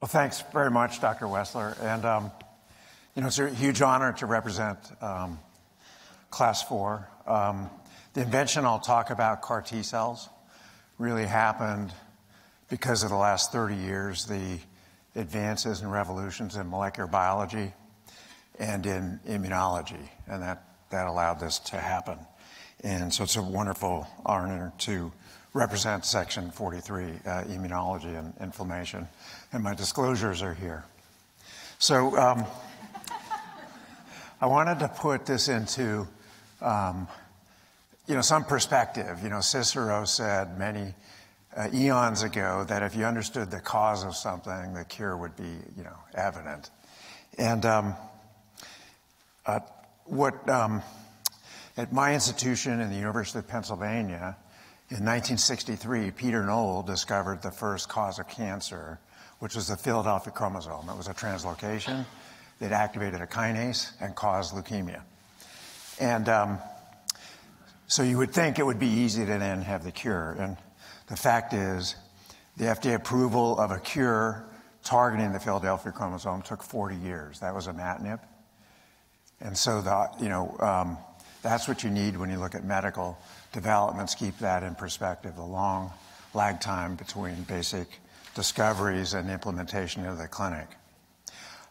Well, thanks very much, Dr. Wessler. And, um, you know, it's a huge honor to represent um, Class 4. Um, the invention I'll talk about, CAR T cells, really happened because of the last 30 years, the advances and revolutions in molecular biology and in immunology. And that, that allowed this to happen. And so it's a wonderful honor to represent Section 43, uh, immunology and inflammation. And my disclosures are here. So um, I wanted to put this into, um, you know, some perspective. You know, Cicero said many uh, eons ago that if you understood the cause of something, the cure would be, you know, evident. And um, uh, what um, at my institution in the University of Pennsylvania, in 1963, Peter Nowell discovered the first cause of cancer, which was the Philadelphia chromosome. It was a translocation that activated a kinase and caused leukemia. And um, so you would think it would be easy to then have the cure. And the fact is, the FDA approval of a cure targeting the Philadelphia chromosome took 40 years. That was a imatinib. And so the, you know, um, that's what you need when you look at medical developments. Keep that in perspective. The long lag time between basic discoveries and implementation of the clinic.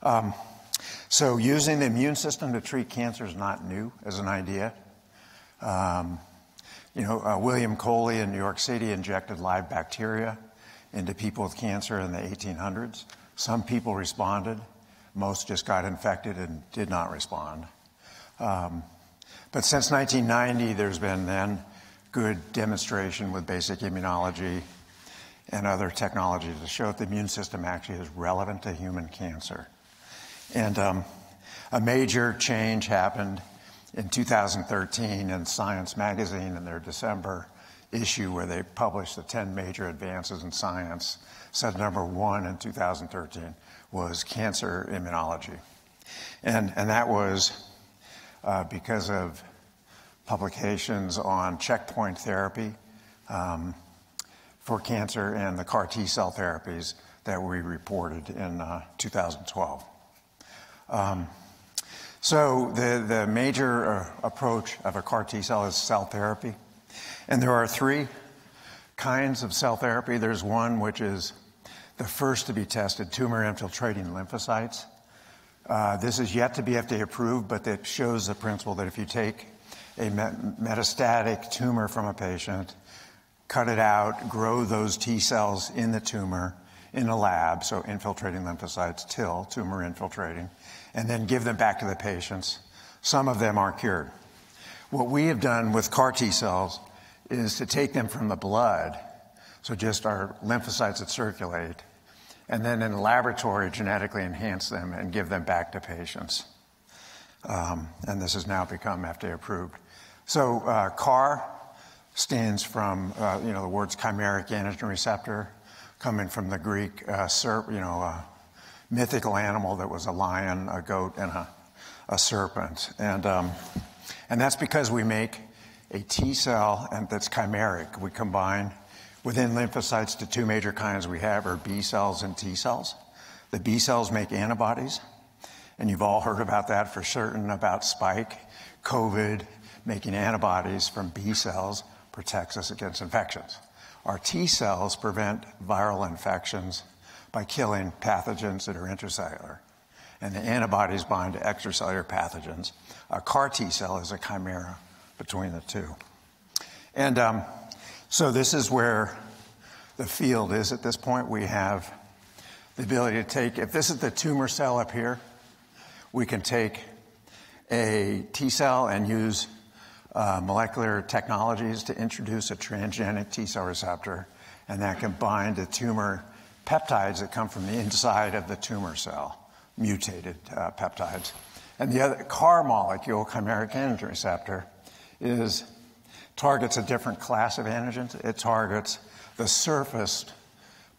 Um, so, using the immune system to treat cancer is not new as an idea. Um, you know, uh, William Coley in New York City injected live bacteria into people with cancer in the 1800s. Some people responded, most just got infected and did not respond. Um, but since 1990, there's been then good demonstration with basic immunology and other technologies to show that the immune system actually is relevant to human cancer. And um, a major change happened in 2013 in Science Magazine in their December issue, where they published the 10 major advances in science. Said number one in 2013 was cancer immunology. And, and that was uh, because of publications on checkpoint therapy um, for cancer and the CAR T cell therapies that we reported in uh, 2012. Um, so the, the major uh, approach of a CAR T cell is cell therapy. And there are three kinds of cell therapy. There's one which is the first to be tested, tumor infiltrating lymphocytes. Uh, this is yet to be FDA approved, but it shows the principle that if you take a metastatic tumor from a patient, cut it out, grow those T cells in the tumor in a lab, so infiltrating lymphocytes, TIL, tumor infiltrating, and then give them back to the patients. Some of them are cured. What we have done with CAR T cells is to take them from the blood, so just our lymphocytes that circulate, and then in the laboratory genetically enhance them and give them back to patients. Um, and this has now become FDA approved. So uh, CAR stands from uh, you know the words chimeric antigen receptor, coming from the Greek uh, serp, you know mythical animal that was a lion, a goat, and a, a serpent, and um, and that's because we make a T cell and that's chimeric. We combine Within lymphocytes, the two major kinds we have are B cells and T cells. The B cells make antibodies, and you've all heard about that for certain about spike, COVID, making antibodies from B cells protects us against infections. Our T cells prevent viral infections by killing pathogens that are intracellular, and the antibodies bind to extracellular pathogens. A CAR T cell is a chimera between the two. And um, so this is where the field is at this point. We have the ability to take, if this is the tumor cell up here, we can take a T cell and use uh, molecular technologies to introduce a transgenic T cell receptor, and that can bind to tumor peptides that come from the inside of the tumor cell, mutated uh, peptides. And the other CAR molecule, chimeric antigen receptor, is targets a different class of antigens. It targets the surface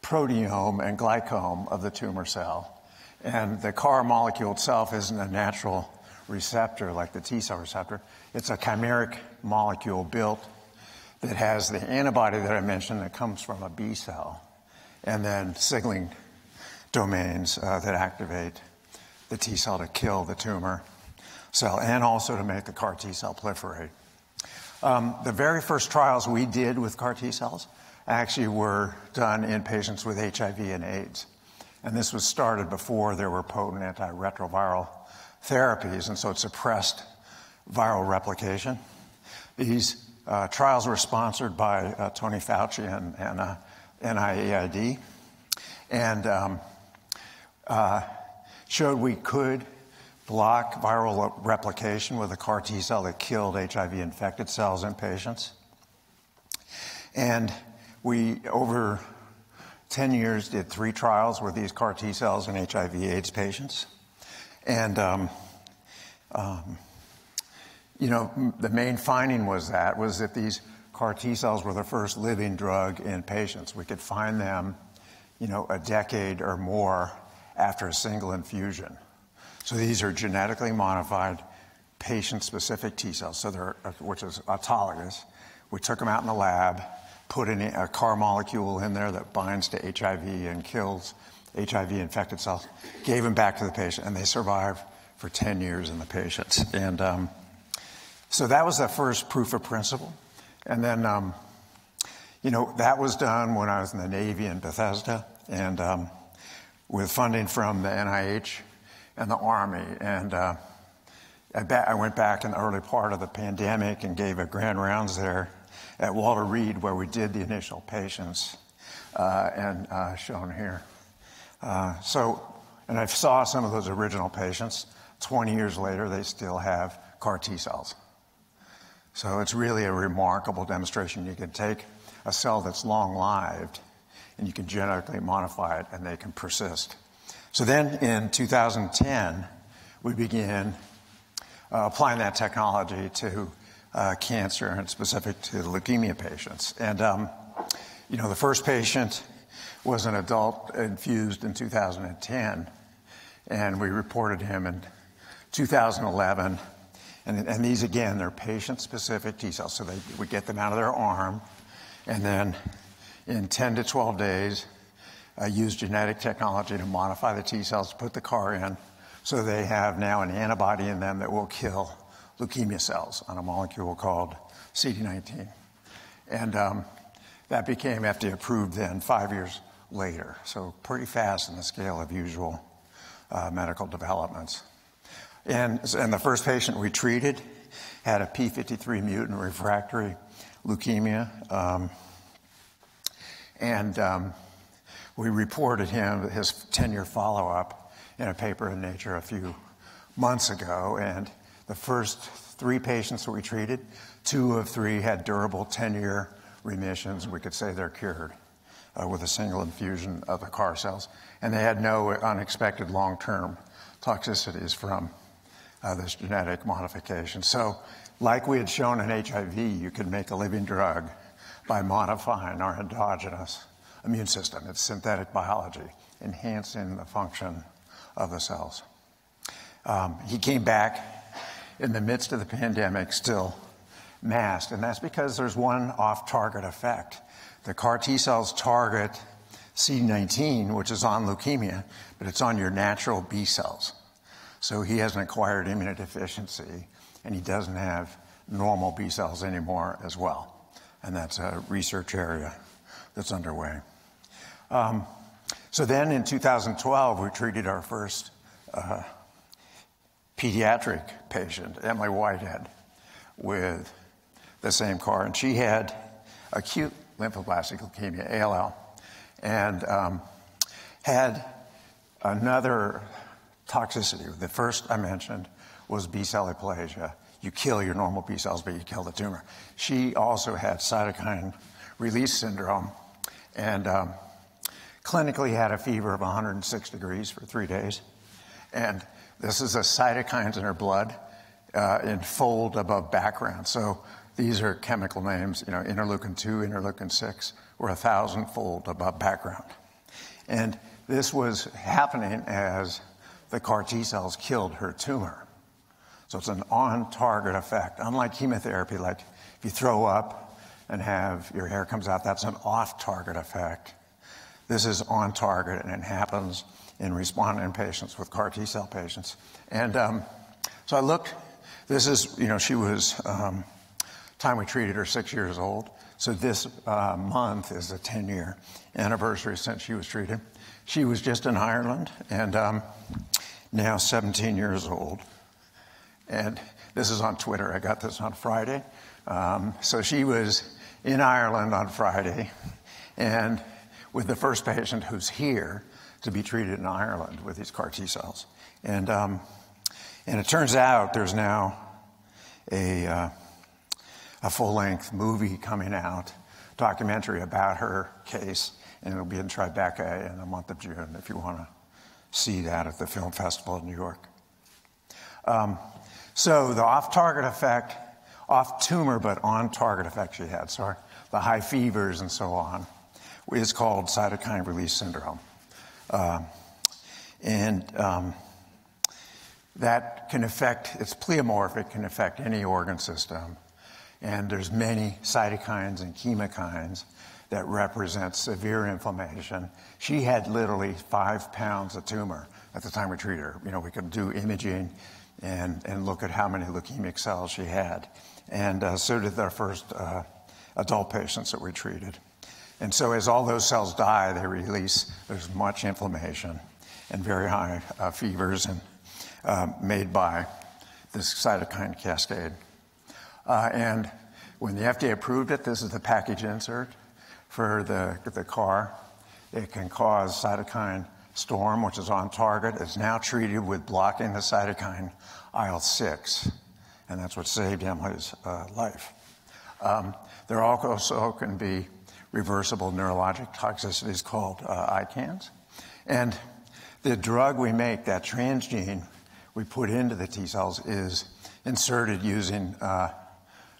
proteome and glycome of the tumor cell. And the CAR molecule itself isn't a natural receptor like the T cell receptor. It's a chimeric molecule built that has the antibody that I mentioned that comes from a B cell and then signaling domains uh, that activate the T cell to kill the tumor cell and also to make the CAR T cell proliferate. Um, the very first trials we did with CAR T cells actually were done in patients with HIV and AIDS. And this was started before there were potent antiretroviral therapies, and so it suppressed viral replication. These uh, trials were sponsored by uh, Tony Fauci and, and uh, NIAID and um, uh, showed we could block viral replication with a CAR T cell that killed HIV infected cells in patients. And we, over 10 years, did three trials with these CAR T cells in HIV AIDS patients. And, um, um, you know, the main finding was that, was that these CAR T cells were the first living drug in patients. We could find them, you know, a decade or more after a single infusion. So these are genetically modified patient-specific T cells, so they're, which is autologous. We took them out in the lab, put in a CAR molecule in there that binds to HIV and kills HIV-infected cells, gave them back to the patient, and they survived for 10 years in the patients. And um, so that was the first proof of principle. And then, um, you know, that was done when I was in the Navy in Bethesda, and um, with funding from the NIH and the Army. And uh, I, I, went back in the early part of the pandemic and gave a grand rounds there at Walter Reed where we did the initial patients, uh, and uh, shown here. Uh, so, and I saw some of those original patients. 20 years later, they still have CAR T cells. So it's really a remarkable demonstration. You can take a cell that's long lived and you can genetically modify it and they can persist. So then in 2010, we began uh, applying that technology to uh, cancer and specific to leukemia patients. And, um, you know, the first patient was an adult infused in 2010, and we reported him in 2011. And, and these, again, they're patient specific T cells. So they, we get them out of their arm, and then in 10 to 12 days, uh, use genetic technology to modify the T cells to put the CAR in. So they have now an antibody in them that will kill leukemia cells on a molecule called CD19. And um, that became FDA approved then five years later. So pretty fast in the scale of usual uh, medical developments. And, and the first patient we treated had a P53 mutant refractory leukemia. Um, and um, we reported him, his 10 year follow up, in a paper in Nature a few months ago. And the first three patients that we treated, two of three had durable 10 year remissions. We could say they're cured uh, with a single infusion of the CAR cells. And they had no unexpected long term toxicities from uh, this genetic modification. So, like we had shown in HIV, you could make a living drug by modifying our endogenous immune system. It's synthetic biology, enhancing the function of the cells. Um, he came back in the midst of the pandemic, still masked, and that's because there's one off target effect. The CAR T cells target CD19, which is on leukemia, but it's on your natural B cells. So he has an acquired immunodeficiency, and he doesn't have normal B cells anymore as well. And that's a research area that's underway. Um, so then in 2012, we treated our first uh, pediatric patient, Emily Whitehead, with the same CAR. And she had acute lymphoblastic leukemia, ALL, and um, had another toxicity. The first I mentioned was B cell aplasia. You kill your normal B cells, but you kill the tumor. She also had cytokine release syndrome and um, clinically had a fever of 106 degrees for three days. And this is the cytokines in her blood uh, in fold above background. So these are chemical names, you know, interleukin 2, interleukin 6 were a thousand fold above background. And this was happening as the CAR T cells killed her tumor. So it's an on target effect. Unlike chemotherapy, like if you throw up and have your hair comes out, that's an off target effect. this is on target, and it happens in responding patients with CAR T cell patients. And um, so I looked, this is, you know, she was, um, time we treated her, six years old. So this uh, month is the 10 year anniversary since she was treated. She was just in Ireland and um, now 17 years old. And this is on Twitter. I got this on Friday. Um, so she was in Ireland on Friday and with the first patient who's here to be treated in Ireland with these CAR T cells. And, um, and it turns out there's now a, uh, a full length movie coming out, documentary about her case, and it'll be in Tribeca in the month of June if you want to see that at the Film Festival in New York. Um, so the off target effect, off tumor but on target effect she had, sorry, the high fevers and so on, is called cytokine release syndrome. Uh, and um, that can affect, it's pleomorphic, can affect any organ system. And there's many cytokines and chemokines that represent severe inflammation. She had literally five pounds of tumor at the time we treated her. You know, we could do imaging and, and look at how many leukemic cells she had. And uh, so did our first uh, adult patients that we treated. And so as all those cells die, they release, there's much inflammation and very high uh, fevers and uh, made by this cytokine cascade. Uh, and when the FDA approved it, this is the package insert for the, the CAR. It can cause cytokine storm, which is on target. It's now treated with blocking the cytokine IL 6, and that's what saved Emily's uh, life. Um, there also can be reversible neurologic toxicities called uh, ICANS. And the drug we make, that transgene we put into the T cells, is inserted using uh,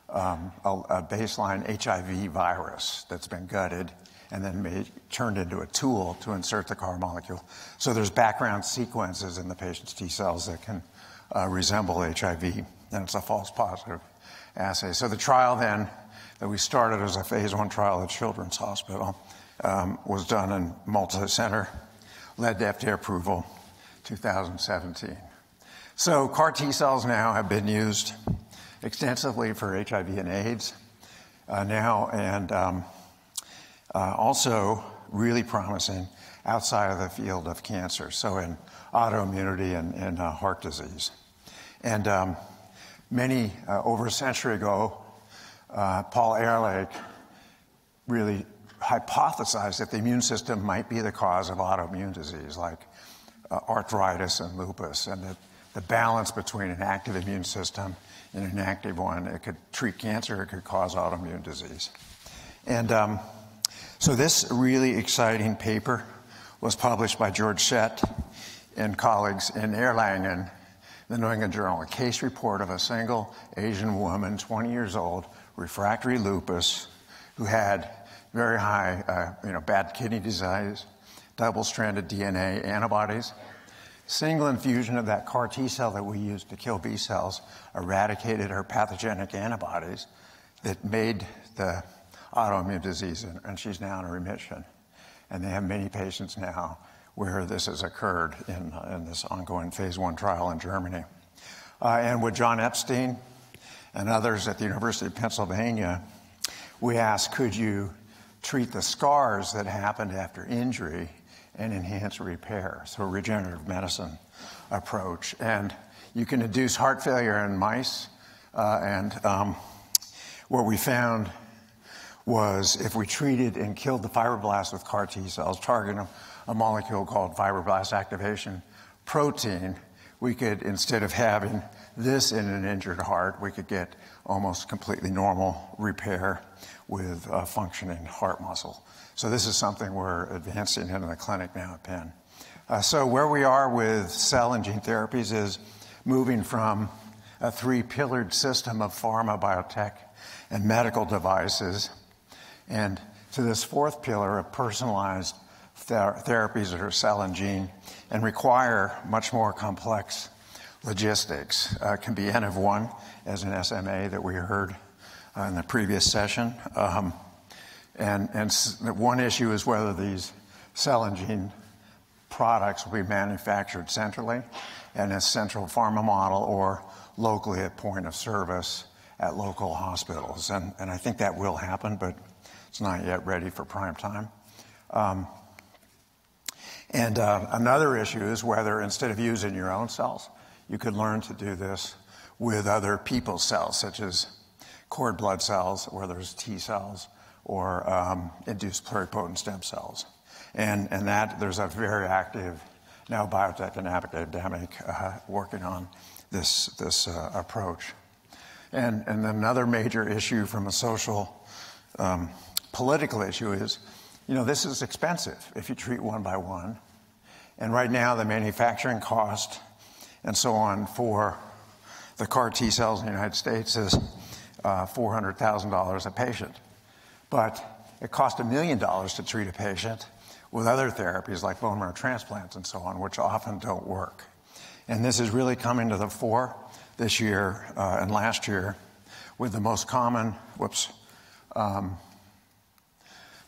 um, a, a, baseline HIV virus that's been gutted and then made, turned into a tool to insert the CAR molecule. So there's background sequences in the patient's T cells that can uh, resemble HIV, and it's a false positive assay. So the trial then we started as a phase one trial at Children's Hospital um, was done in multi-center, led to FDA approval 2017. So CAR T cells now have been used extensively for HIV and AIDS uh, now, and um, uh, also really promising outside of the field of cancer, so in autoimmunity and, and uh, heart disease. And um, many, uh, over a century ago, uh, Paul Ehrlich really hypothesized that the immune system might be the cause of autoimmune disease like uh, arthritis and lupus, and that the balance between an active immune system and an inactive one, it could treat cancer, it could cause autoimmune disease. And um, so this really exciting paper was published by George Schett and colleagues in Erlangen, the New England Journal, a case report of a single Asian woman, 20 years old, refractory lupus, who had very high, uh, you know, bad kidney disease, double-stranded DNA antibodies. Single infusion of that CAR T cell that we used to kill B cells eradicated her pathogenic antibodies that made the autoimmune disease, and she's now in remission. And they have many patients now where this has occurred in, in this ongoing phase one trial in Germany. Uh, and with John Epstein, and others at the University of Pennsylvania, we asked, could you treat the scars that happened after injury and enhance repair? So, regenerative medicine approach. And you can induce heart failure in mice. Uh, and um, what we found was if we treated and killed the fibroblasts with CAR T cells, targeting a molecule called fibroblast activation protein, we could, instead of having this in an injured heart, we could get almost completely normal repair with a functioning heart muscle. So this is something we're advancing in the clinic now at Penn. Uh, so where we are with cell and gene therapies is moving from a three-pillared system of pharma, biotech, and medical devices, and to this fourth pillar of personalized ther- therapies that are cell and gene and require much more complex logistics. Uh, can be N of one as an SMA that we heard uh, in the previous session. Um, and, and one issue is whether these cell and gene products will be manufactured centrally in a central pharma model or locally at point of service at local hospitals. And, and I think that will happen, but it's not yet ready for prime time. Um, and uh, another issue is whether instead of using your own cells, you could learn to do this with other people's cells, such as cord blood cells, where there's T cells, or um, induced pluripotent stem cells. And, and that there's a very active now biotech and academic uh, working on this, this uh, approach. And, and another major issue from a social, um, political issue is, you know, this is expensive if you treat one by one. And right now, the manufacturing cost and so on for the CAR T cells in the United States is uh, $400,000 a patient. But it costs a million dollars to treat a patient with other therapies like bone marrow transplants and so on, which often don't work. And this is really coming to the fore this year uh, and last year with the most common, whoops, um,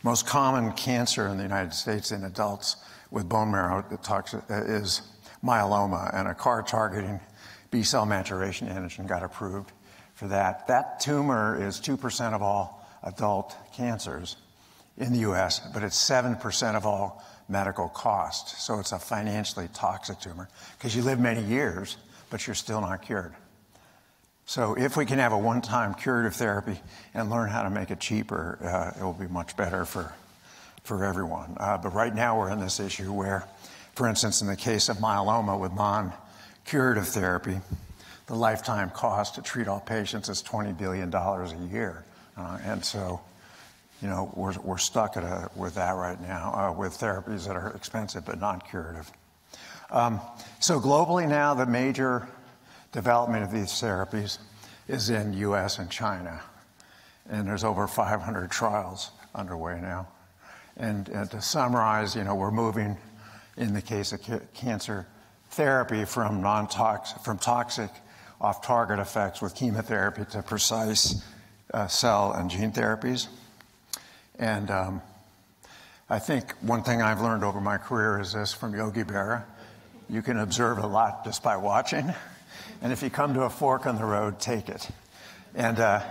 most common cancer in the United States in adults with bone marrow is myeloma, and a CAR targeting B cell maturation antigen got approved for that. That tumor is 2% of all adult cancers in the US, but it's 7% of all medical costs. So it's a financially toxic tumor because you live many years, but you're still not cured. So if we can have a one-time curative therapy and learn how to make it cheaper, uh, it will be much better for, for everyone. Uh, but right now we're in this issue where, for instance, in the case of myeloma with non-curative therapy, the lifetime cost to treat all patients is $20 billion a year. Uh, and so you know, we're, we're stuck a, with that right now, uh, with therapies that are expensive but not curative. Um, so globally now, the major development of these therapies is in U.S. and China, and there's over 500 trials underway now. And, and to summarize, you know, we're moving, in the case of ca- cancer therapy, from non-toxic, from toxic off-target effects with chemotherapy to precise uh, cell and gene therapies. And um, I think one thing I've learned over my career is this from Yogi Berra you can observe a lot just by watching. And if you come to a fork in the road, take it. And uh,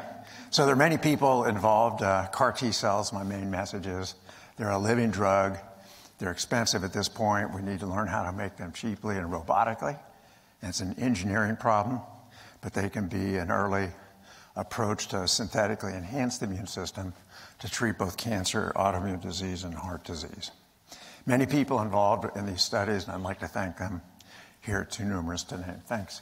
so there are many people involved. Uh, CAR T cells, my main message is they're a living drug. They're expensive at this point. We need to learn how to make them cheaply and robotically. It's an engineering problem, but they can be an early approach to synthetically enhance the immune system to treat both cancer, autoimmune disease, and heart disease. Many people involved in these studies, and I'd like to thank them here, too numerous to name. Thanks.